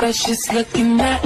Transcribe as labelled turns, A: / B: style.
A: but she's looking
B: back.